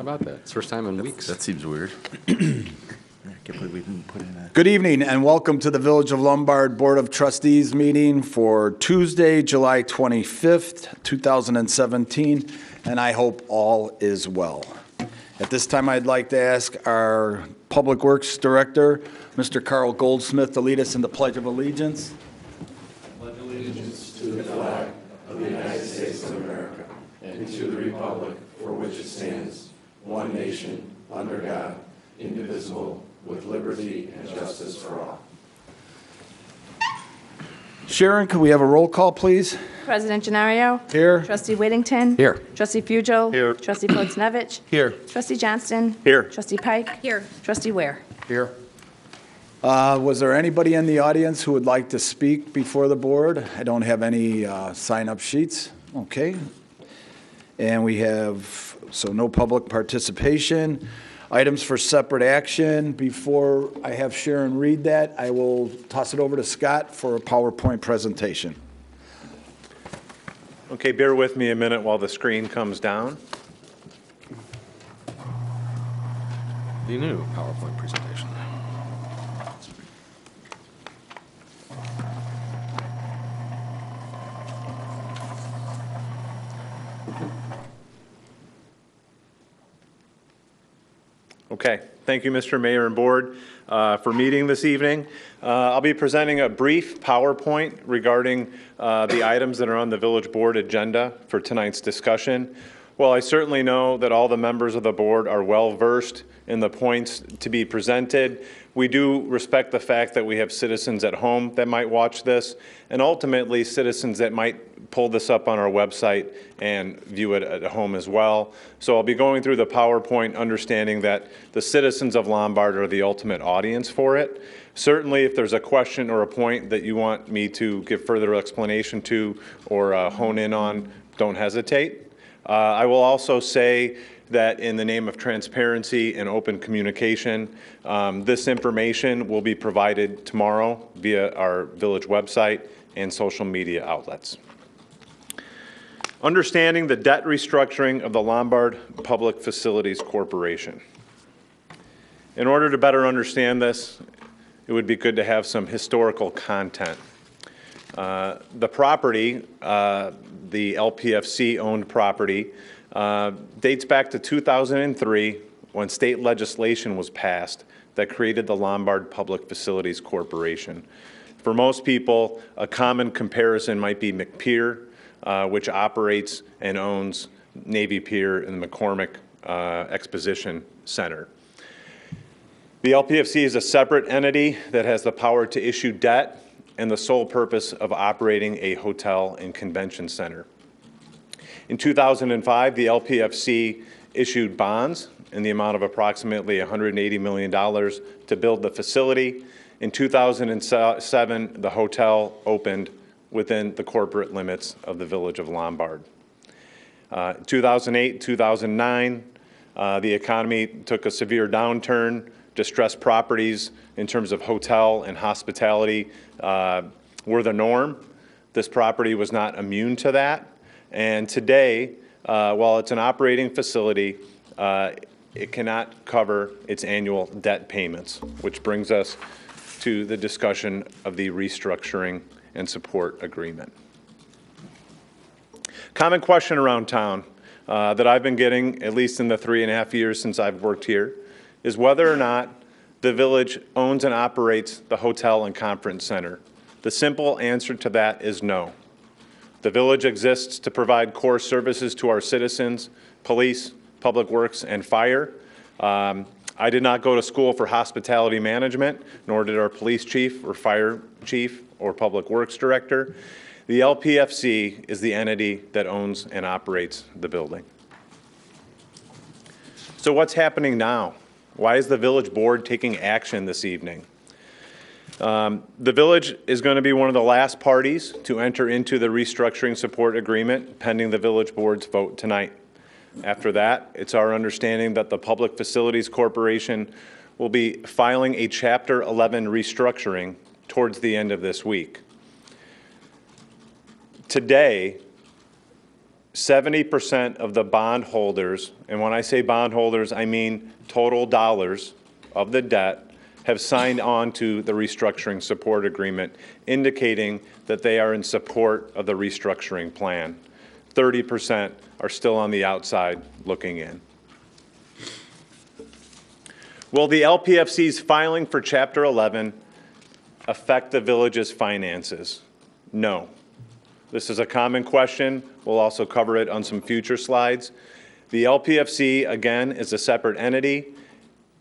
How about that? It's first time in weeks. That seems weird. Can't believe we didn't put in a. Good evening and welcome to the Village of Lombard Board of Trustees meeting for Tuesday, July 25th, 2017, and I hope all is well. At this time, I'd like to ask our Public Works Director, Mr. Carl Goldsmith, to lead us in the Pledge of Allegiance. Sharon, could we have a roll call, please? President Giagnorio. Here. Trustee Whittington. Here. Trustee Fugiel. Here. Trustee Foltyniewicz. Here. Trustee Johnston. Here. Trustee Pike. Here. Trustee Ware. Here. Uh, Was there anybody in the audience who would like to speak before the board? I don't have any uh, sign-up sheets. Okay. And we have, so no public participation. Items for separate action. Before I have Sharon read that, I will toss it over to Scott for a PowerPoint presentation. Okay, bear with me a minute while the screen comes down. The new PowerPoint presentation. Okay, thank you, Mr. Mayor and Board, uh, for meeting this evening. Uh, I'll be presenting a brief PowerPoint regarding uh, the items that are on the Village Board agenda for tonight's discussion. While I certainly know that all the members of the board are well-versed in the points to be presented, we do respect the fact that we have citizens at home that might watch this, and ultimately citizens that might pull this up on our website and view it at home as well. So I'll be going through the PowerPoint, understanding that the citizens of Lombard are the ultimate audience for it. Certainly, if there's a question or a point that you want me to give further explanation to or uh, hone in on, don't hesitate. Uh, I will also say that in the name of transparency and open communication, um, this information will be provided tomorrow via our village website and social media outlets. Understanding the debt restructuring of the Lombard Public Facilities Corporation. In order to better understand this, it would be good to have some historical content. Uh, The property, uh, the LPFC-owned property, uh, dates back to 2003, when state legislation was passed that created the Lombard Public Facilities Corporation. For most people, a common comparison might be McPier, uh, which operates and owns Navy Pier and the McCormick uh, Exposition Center. The LPFC is a separate entity that has the power to issue debt and the sole purpose of operating a hotel and convention center. In 2005, the LPFC issued bonds in the amount of approximately $180 million to build the facility. In 2007, the hotel opened within the corporate limits of the village of Lombard. Uh, 2008, 2009, uh, the economy took a severe downturn. Distressed properties in terms of hotel and hospitality uh, were the norm. This property was not immune to that. And today, uh, while it's an operating facility, uh, it cannot cover its annual debt payments, which brings us to the discussion of the restructuring and support agreement. Common question around town uh, that I've been getting, at least in the three and a half years since I've worked here, is whether or not the village owns and operates the hotel and conference center. The simple answer to that is no. The village exists to provide core services to our citizens, police, public works, and fire. Um, I did not go to school for hospitality management, nor did our police chief or fire chief or public works director. The LPFC is the entity that owns and operates the building. So what's happening now? Why is the village board taking action this evening? Um, The village is going to be one of the last parties to enter into the restructuring support agreement pending the village board's vote tonight. After that, it's our understanding that the Public Facilities Corporation will be filing a Chapter 11 restructuring towards the end of this week. Today, 70% of the bondholders, and when I say bondholders, I mean total dollars of the debt, have signed on to the restructuring support agreement, indicating that they are in support of the restructuring plan. 30% are still on the outside looking in. Will the LPFC's filing for Chapter 11 affect the village's finances? No. This is a common question. We'll also cover it on some future slides. The LPFC, again, is a separate entity.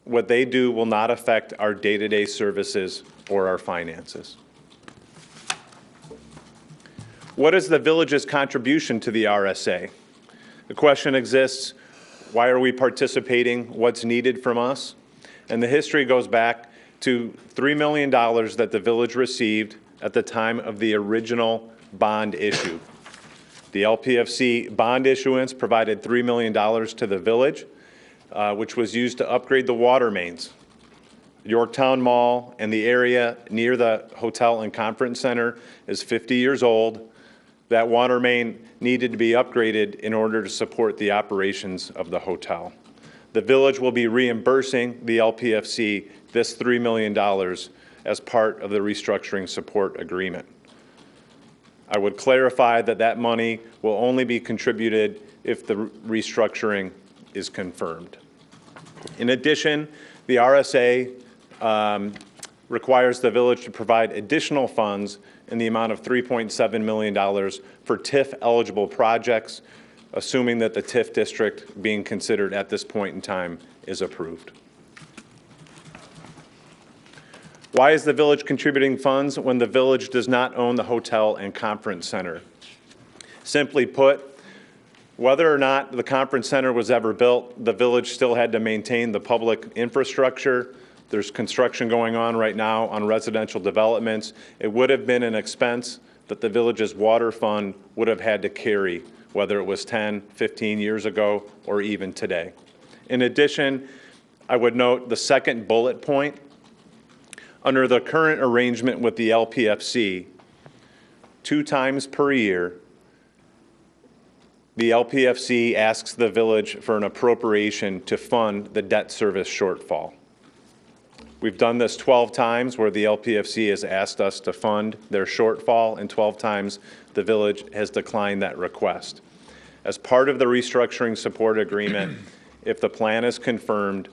What they do will not affect our day-to-day services or our finances. What is the village's contribution to the RSA? The question exists, why are we participating? What's needed from us? And the history goes back to $3 million that the village received at the time of the original bond issue. The LPFC bond issuance provided $3 million to the village, uh, which was used to upgrade the water mains. Yorktown Mall and the area near the hotel and conference center is 50 years old. That water main needed to be upgraded in order to support the operations of the hotel. The village will be reimbursing the LPFC this $3 million as part of the restructuring support agreement. I would clarify that that money will only be contributed if the restructuring is confirmed. In addition, the RSA um, requires the village to provide additional funds in the amount of $3.7 million for TIF-eligible projects, assuming that the TIF district being considered at this point in time is approved. Why is the village contributing funds when the village does not own the hotel and conference center? Simply put, whether or not the conference center was ever built, the village still had to maintain the public infrastructure. There's construction going on right now on residential developments. It would have been an expense that the village's water fund would have had to carry, whether it was 10, 15 years ago, or even today. In addition, I would note the second bullet point under the current arrangement with the LPFC, two times per year, the LPFC asks the village for an appropriation to fund the debt service shortfall. We've done this 12 times where the LPFC has asked us to fund their shortfall, and 12 times the village has declined that request. As part of the restructuring support agreement, if the plan is confirmed,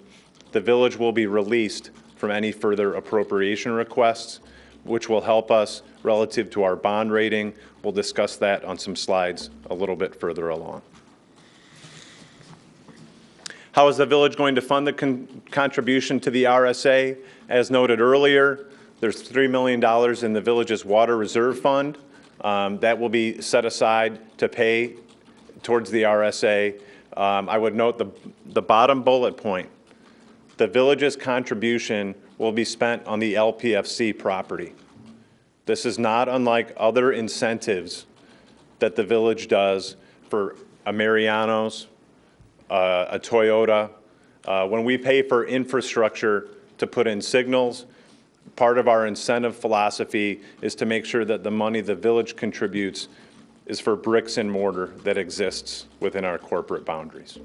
the village will be released from any further appropriation requests, which will help us relative to our bond rating. We'll discuss that on some slides a little bit further along. How is the village going to fund the con- contribution to the RSA? As noted earlier, there's $3 million in the village's water reserve fund. Um, That will be set aside to pay towards the RSA. Um, I would note the, the bottom bullet point, the village's contribution will be spent on the LPFC property. This is not unlike other incentives that the village does for a Mariano's, uh, a Toyota. Uh, When we pay for infrastructure to put in signals, part of our incentive philosophy is to make sure that the money the village contributes is for bricks and mortar that exists within our corporate boundaries.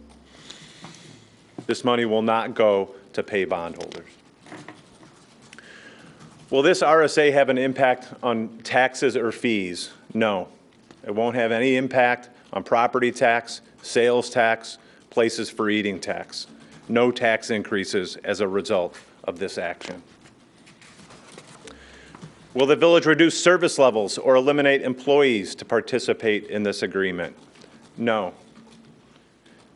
This money will not go to pay bondholders. Will this RSA have an impact on taxes or fees? No. It won't have any impact on property tax, sales tax, places for eating tax. No tax increases as a result of this action. Will the village reduce service levels or eliminate employees to participate in this agreement? No.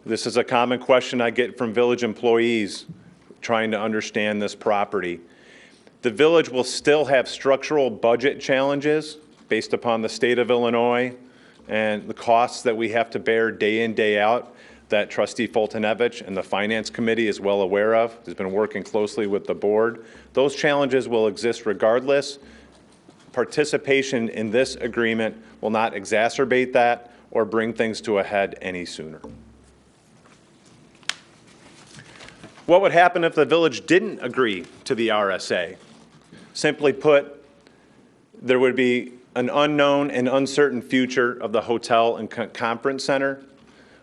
This is a common question I get from village employees trying to understand this property. The village will still have structural budget challenges based upon the state of Illinois and the costs that we have to bear day in, day out that trustee Foltyniewicz and the finance committee is well aware of, has been working closely with the board. Those challenges will exist regardless. Participation in this agreement will not exacerbate that or bring things to a head any sooner. What would happen if the village didn't agree to the RSA? Simply put, there would be an unknown and uncertain future of the hotel and conference center,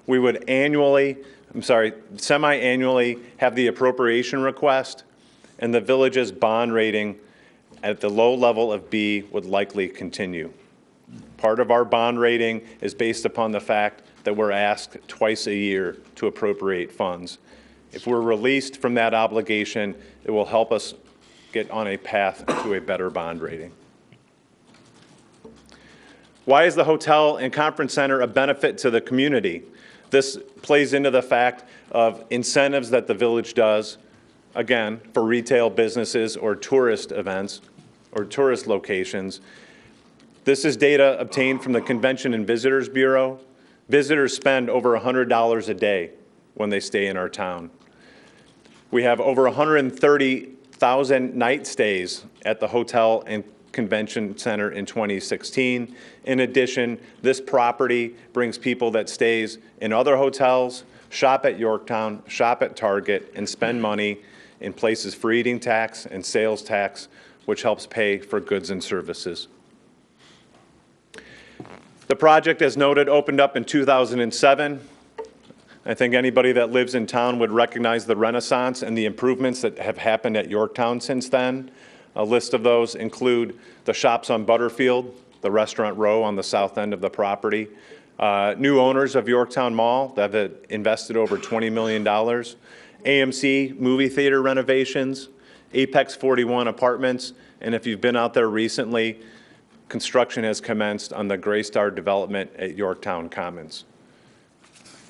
we would annually, I'm sorry, semi-annually have the appropriation request, and the village's bond rating at the low level of B would likely continue. Part of our bond rating is based upon the fact that we're asked twice a year to appropriate funds. If we're released from that obligation, it will help us get on a path to a better bond rating. Why is the hotel and conference center a benefit to the community? This plays into the fact of incentives that the village does, again, for retail businesses or tourist events or tourist locations. This is data obtained from the Convention and Visitors Bureau. Visitors spend over $100 a day when they stay in our town. We have over 130,000 night stays at the hotel and convention center in 2016. In addition, this property brings people that stays in other hotels, shop at Yorktown, shop at Target, and spend money in places for eating tax and sales tax, which helps pay for goods and services. The project, as noted, opened up in 2007. I think anybody that lives in town would recognize the renaissance and the improvements that have happened at Yorktown since then. A list of those include the shops on Butterfield, the restaurant row on the south end of the property, uh, new owners of Yorktown Mall that have invested over $20 million, AMC movie theater renovations, Apex 41 apartments, and if you've been out there recently, construction has commenced on the Greystar development at Yorktown Commons.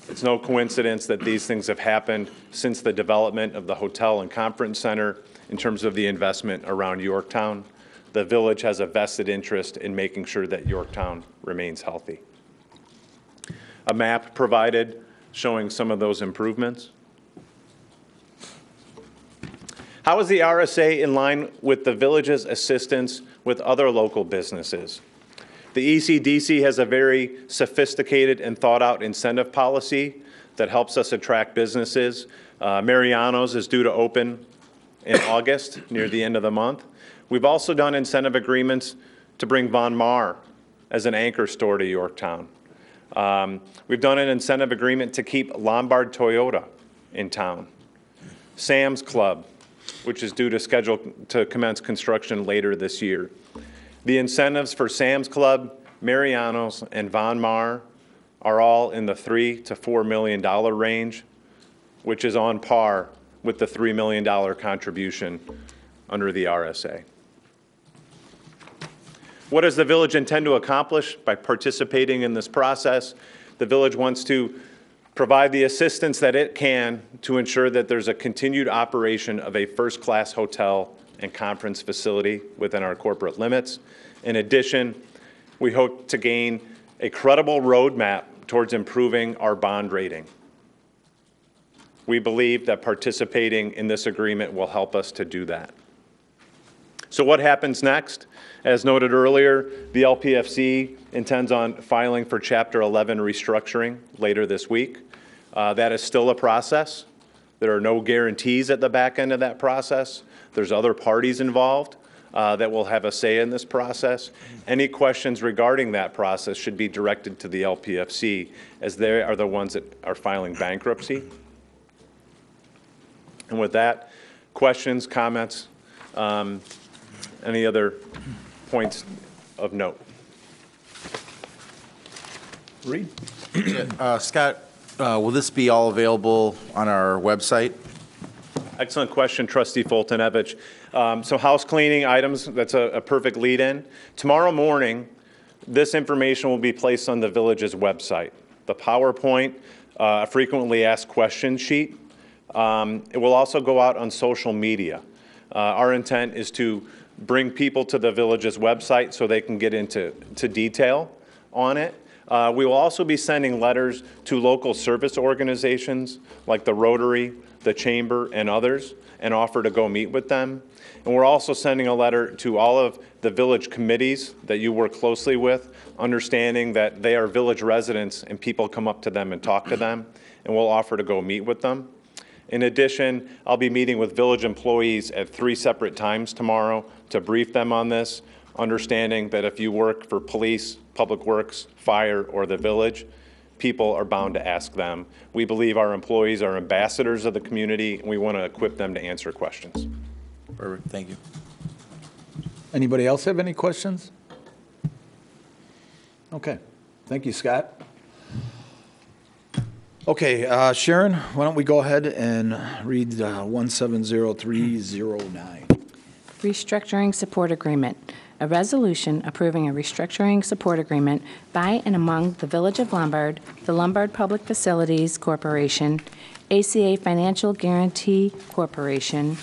It's no coincidence that these things have happened since the development of the hotel and conference center in terms of the investment around Yorktown. The village has a vested interest in making sure that Yorktown remains healthy. A map provided showing some of those improvements. How is the RSA in line with the village's assistance with other local businesses? The ECDC has a very sophisticated and thought-out incentive policy that helps us attract businesses. Uh, Mariano's is due to open in August, near the end of the month. We've also done incentive agreements to bring Von Maur as an anchor store to Yorktown. Um, We've done an incentive agreement to keep Lombard Toyota in town. Sam's Club, which is due to schedule to commence construction later this year. The incentives for Sam's Club, Mariano's, and Von Maur are all in the three to four million dollar range, which is on par with the $3 million contribution under the RSA. What does the village intend to accomplish by participating in this process? The village wants to provide the assistance that it can to ensure that there's a continued operation of a first-class hotel and conference facility within our corporate limits. In addition, we hope to gain a credible roadmap towards improving our bond rating. We believe that participating in this agreement will help us to do that. So what happens next? As noted earlier, the LPFC intends on filing for Chapter 11 restructuring later this week. Uh, That is still a process. There are no guarantees at the back end of that process. There's other parties involved uh, that will have a say in this process. Any questions regarding that process should be directed to the LPFC, as they are the ones that are filing bankruptcy. And with that, questions, comments, um, any other points of note? Reid? Uh, Scott, uh, will this be all available on our website? Excellent question, trustee Foltyniewicz. Um, So house cleaning items, that's a a perfect lead-in. Tomorrow morning, this information will be placed on the village's website. The PowerPoint, uh, a frequently asked questions sheet. Um, It will also go out on social media. Uh, Our intent is to bring people to the village's website so they can get into to detail on it. Uh, We will also be sending letters to local service organizations like the Rotary, the Chamber, and others, and offer to go meet with them. And we're also sending a letter to all of the village committees that you work closely with, understanding that they are village residents and people come up to them and talk to them, and we'll offer to go meet with them. In addition, I'll be meeting with village employees at three separate times tomorrow to brief them on this. understanding that if you work for police, public works, fire, or the village, people are bound to ask them. We believe our employees are ambassadors of the community, and we want to equip them to answer questions. Perfect, thank you. Anybody else have any questions? Okay, thank you, Scott. Okay, uh, Sharon, why don't we go ahead and read uh, 170309? Restructuring Support Agreement. A resolution approving a restructuring support agreement by and among the Village of Lombard, the Lombard Public Facilities Corporation, ACA Financial Guarantee Corporation,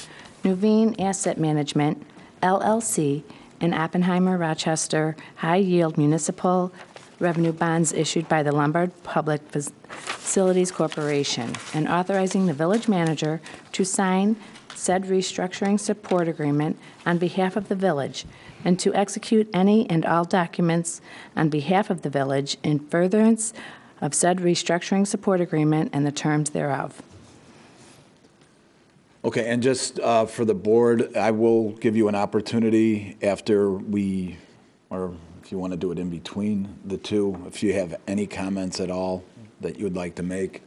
Nuveen Asset Management, LLC, and Oppenheimer Rochester High Yield Municipal Revenue Bonds issued by the Lombard Public Facilities Corporation, and authorizing the village manager to sign said restructuring support agreement on behalf of the village, and to execute any and all documents on behalf of the village in furtherance of said restructuring support agreement and the terms thereof. Okay, and just uh, for the board, I will give you an opportunity after we, or if you want to do it in between the two, if you have any comments at all that you would like to make.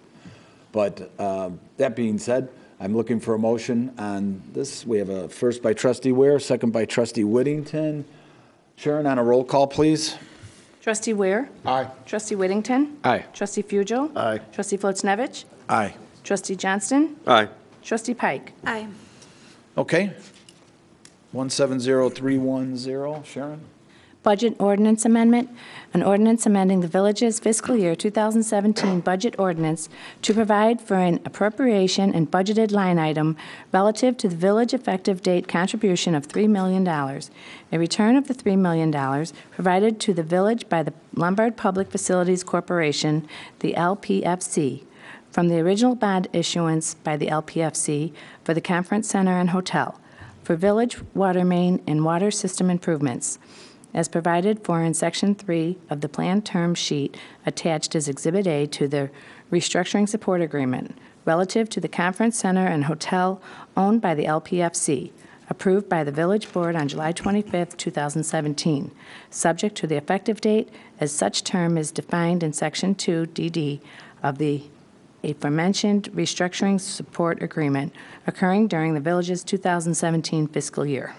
But uh, that being said, I'm looking for a motion on this. We have a first by trustee Ware, second by trustee Whittington. Sharon, on a roll call, please. Trustee Ware? Aye. Trustee Trustee Whittington? Aye. Trustee Fugiel? Aye. Trustee Foltyniewicz? Aye. Trustee Johnston? Aye. Trustee Pike? Aye. Okay. 170310, Sharon? Budget Ordinance Amendment, an ordinance amending the village's fiscal year 2017 budget ordinance to provide for an appropriation and budgeted line item relative to the village effective date contribution of $3 million, a return of the $3 million provided to the village by the Lombard Public Facilities Corporation, the LPFC, from the original bond issuance by the LPFC for the Conference Center and Hotel, for village water main and water system improvements, as provided for in Section 3 of the Plan Term Sheet attached as Exhibit A to the Restructuring Support Agreement relative to the Conference Center and Hotel owned by the LPFC, approved by the Village Board on July 25, 2017, subject to the effective date as such term is defined in Section 2 DD of the aforementioned restructuring support agreement occurring during the village's 2017 fiscal year.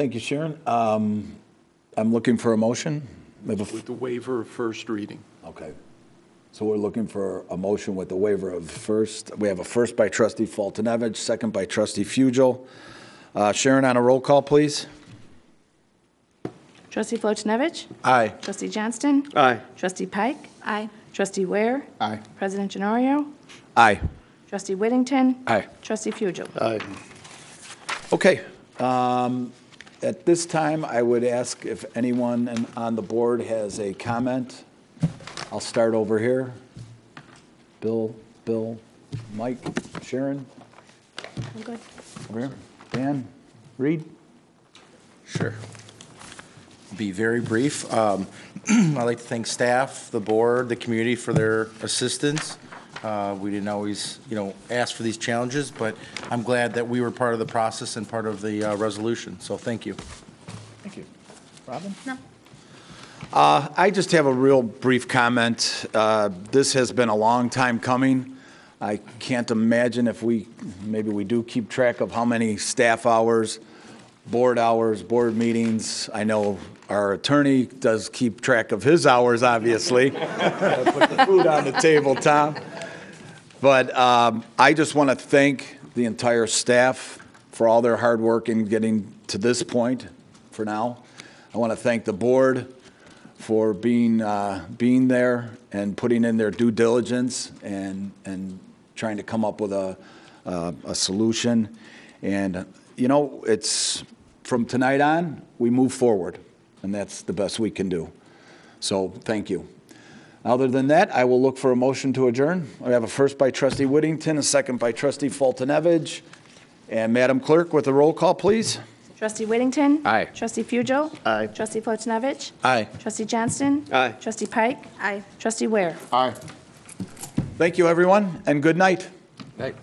Thank you, Sharon. Um, I'm looking for a motion. We have With the waiver of first reading. Okay. So we're looking for a motion with the waiver of first. We have a first by trustee Foltyniewicz, second by trustee Fugiel. Uh, Sharon, on a roll call, please. Trustee Foltyniewicz? Aye. Trustee Johnston? Aye. Trustee Pike? Aye. Trustee Ware? Aye. President Giagnorio? Aye. Trustee Whittington? Aye. Trustee Fugiel? Aye. Okay. um, At this time, I would ask if anyone on the board has a comment. I'll start over here. Bill, Bill, Mike, Sharon, I'm good. over here. Dan, Reid? Sure. Be very brief. Um, I'd like to thank staff, the board, the community for their assistance. Uh, We didn't always, you know, ask for these challenges, but I'm glad that we were part of the process and part of the uh, resolution, so thank you. Thank you. Robyn? No. Uh, I just have a real brief comment. Uh, This has been a long time coming. I can't imagine if we, maybe we do keep track of how many staff hours, board hours, board meetings. I know our attorney does keep track of his hours, obviously. Put the food on the table, Tom. But um, I just want to thank the entire staff for all their hard work in getting to this point for now. I want to thank the board for being, uh, being there and putting in their due diligence and, and trying to come up with a, uh, a solution. And, you know, it's, from tonight on, we move forward, and that's the best we can do. So, thank you. Other than that, I will look for a motion to adjourn. I have a first by trustee Whittington, a second by trustee Foltyniewicz. And Madam Clerk, with a roll call, please. Trustee Whittington? Aye. Trustee Fugiel? Aye. Trustee Foltyniewicz? Aye. Trustee Johnston? Aye. Trustee Pike? Aye. Trustee Ware? Aye. Thank you, everyone, and good night. Aye.